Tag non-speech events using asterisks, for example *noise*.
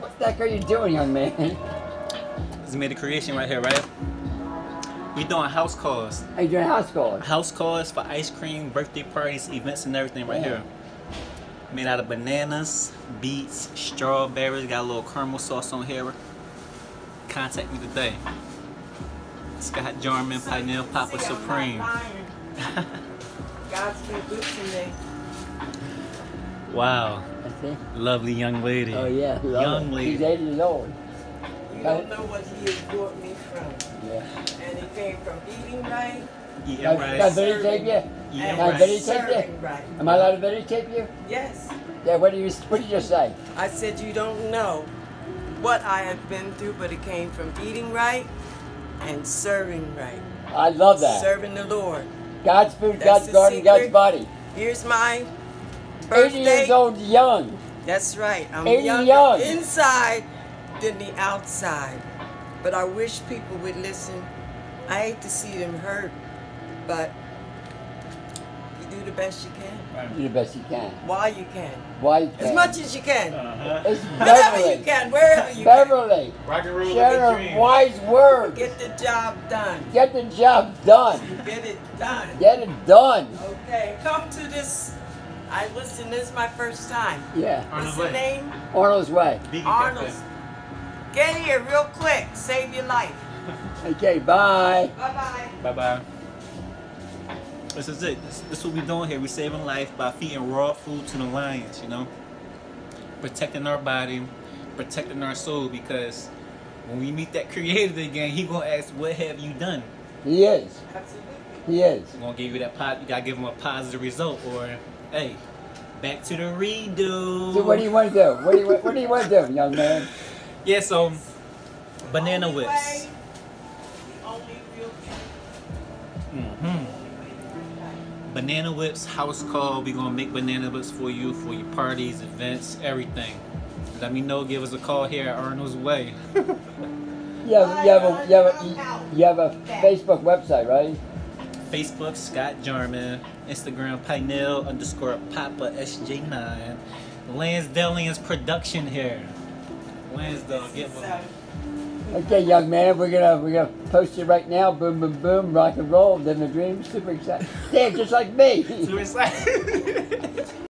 What the heck are you doing, young man? This is made a creation right here, right? We doing house calls. Are you doing house calls? House calls for ice cream, birthday parties, events, and everything right Yeah. here. Made out of bananas, beets, strawberries. Got a little caramel sauce on here. Contact me today. Scott Jarman, Pioneer Papa See, Supreme. *laughs* God's been good to me. Wow, That's it. lovely young lady. Oh yeah, love young lady. He's 80 years old. You don't know what he has brought me from. Yeah. And it came from eating right Eating Can, can I rice. videotape you? Eating Can I videotape you? right. Am I allowed to videotape you? Yes. Yeah. What do you What did you just say? I said you don't know what I have been through, but it came from eating right and serving right. I love that. Serving the Lord. God's food, That's God's the garden, God's body. Here's my 80 years old, young. That's right. I'm 80 younger young. inside than the outside. But I wish people would listen. I hate to see them hurt, but you do the best you can Do the best you can. while you can. Why? you As much as you can. Uh-huh. It's *laughs* Whenever you can, wherever you Beverly. Rock and roll Share of a her dream. wise words. Get the job done. Get the job done. Get it done. Get it done. Okay, come to this. I listen, this is my first time. Yeah. On What's the the way. name? Arnold's way. Vegan Arnold's. Cafe. Get here real quick. Save your life. Okay. Bye. Bye bye. Bye bye. This is it. This, this is what we're doing here. We're saving life by feeding raw food to the lions, you know? Protecting our body, protecting our soul because when we meet that creator again, he gonna ask, what have you done? He is. Absolutely. He is. He's gonna give you that pot, you gotta give him a positive result or, hey, back to the redo. So what do you want to do? What do you What do you want to do, young man? *laughs* Yeah, so, banana Only whips. way, the only real truth. hmm Banana whips, house call. we gonna make banana whips for you for your parties, events, everything. Let me know. Give us a call here at Arnold's Way. *laughs* You have, you have a you have a you have a Facebook website, right? Facebook, Scott Jarman. Instagram, Pinel underscore Papa SJ9. Lansdale's production here. Lansdale, get one. Okay, young man, we're gonna we're gonna post it right now. Boom, boom, boom. Rock and roll. Living the dream. Super excited. Damn, just like me. Super excited. *laughs*